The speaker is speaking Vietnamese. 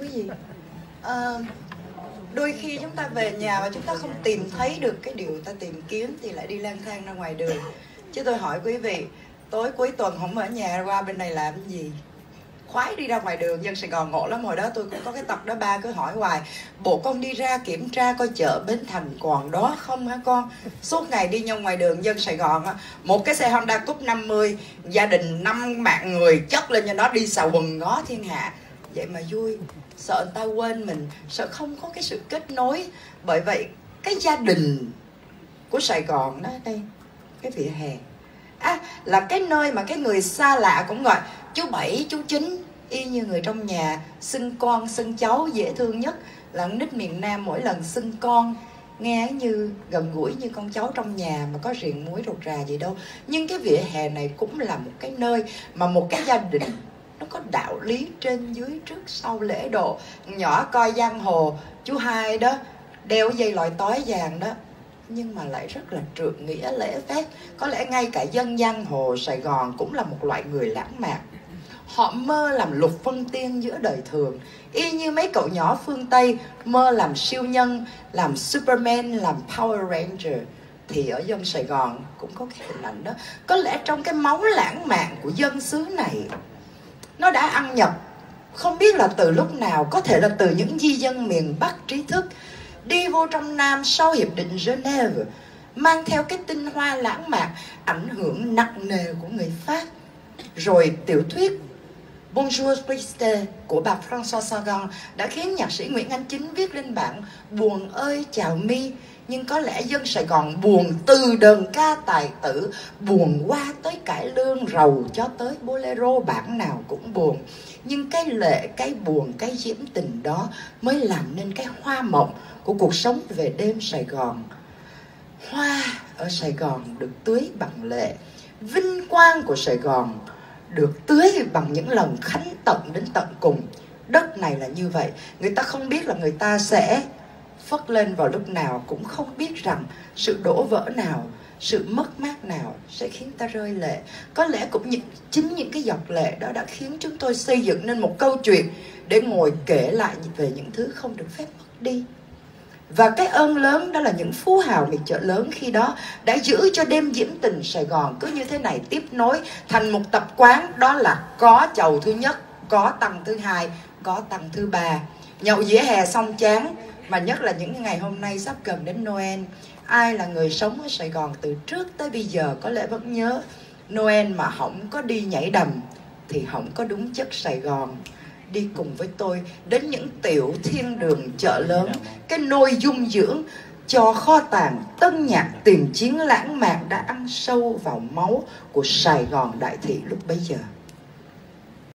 quý vị à, đôi khi chúng ta về nhà và chúng ta không tìm thấy được cái điều ta tìm kiếm thì lại đi lang thang ra ngoài đường. Chứ tôi hỏi quý vị tối cuối tuần không ở nhà qua bên này làm gì? Khoái đi ra ngoài đường dân sài gòn ngộ lắm. Hồi đó tôi cũng có cái tật đó ba cứ hỏi hoài bộ con đi ra kiểm tra coi chợ bến thành còn đó không hả con? Suốt ngày đi nhau ngoài đường dân sài gòn á một cái xe honda cúp 50 gia đình năm mạng người chất lên cho nó đi xà quần ngó thiên hạ vậy mà vui. Sợ người ta quên mình sợ không có cái sự kết nối. Bởi vậy cái gia đình của sài gòn đó đây cái vỉa hè. À, là cái nơi mà cái người xa lạ cũng gọi chú bảy chú chín y như người trong nhà xưng con xưng cháu dễ thương nhất. Là nít miền nam mỗi lần xưng con nghe như gần gũi như con cháu trong nhà mà có riêng muối rột rà gì đâu. Nhưng cái vỉa hè này cũng là một cái nơi mà một cái gia đình nó có đạo lý trên dưới trước sau lễ độ. Nhỏ coi giang hồ, chú hai đó, đeo dây lòi tói vàng đó. Nhưng mà lại rất là trượng nghĩa, lễ phép. Có lẽ ngay cả dân giang hồ sài gòn cũng là một loại người lãng mạn. Họ mơ làm lục phân tiên giữa đời thường. Y như mấy cậu nhỏ phương tây, mơ làm siêu nhân, làm superman, làm power ranger. Thì ở dân sài gòn cũng có cái hình ảnh đó. Có lẽ trong cái máu lãng mạn của dân xứ này nó đã ăn nhập. Không biết là từ lúc nào, có thể là từ những di dân miền bắc trí thức đi vô trong nam sau hiệp định geneva, mang theo cái tinh hoa lãng mạn, ảnh hưởng nặng nề của người pháp. Rồi tiểu thuyết Bonjour Triste của bà François Sagan đã khiến nhạc sĩ Nguyễn Anh Chính viết lên bản Buồn ơi chào mi nhưng có lẽ dân Sài Gòn buồn từ đờn ca tài tử, buồn qua tới cải lương rầu cho tới bolero, bản nào cũng buồn. Nhưng cái lệ, cái buồn, cái diễm tình đó mới làm nên cái hoa mộng của cuộc sống về đêm Sài Gòn. Hoa ở Sài Gòn được tưới bằng lệ, vinh quang của Sài Gòn được tưới bằng những lần khánh tận đến tận cùng. Đất này là như vậy, người ta không biết là người ta sẽ phất lên vào lúc nào cũng không biết rằng sự đổ vỡ nào sự mất mát nào sẽ khiến ta rơi lệ có lẽ cũng những, chính những cái giọt lệ đó đã khiến chúng tôi xây dựng nên một câu chuyện để ngồi kể lại về những thứ không được phép mất đi và cái ơn lớn đó là những phú hào miệt chợ lớn khi đó đã giữ cho đêm diễm tình Sài Gòn cứ như thế này tiếp nối thành một tập quán đó là có chầu thứ nhất, có tầng thứ hai, có tầng thứ ba. Nhậu dĩa hè xong chán mà nhất là những ngày hôm nay sắp gần đến Noel. Ai là người sống ở Sài Gòn từ trước tới bây giờ có lẽ vẫn nhớ, Noel mà không có đi nhảy đầm thì không có đúng chất Sài Gòn đi cùng với tôi đến những tiểu thiên đường chợ lớn, cái nôi dung dưỡng cho kho tàng tân nhạc tiền chiến lãng mạn đã ăn sâu vào máu của Sài Gòn đại thị lúc bấy giờ.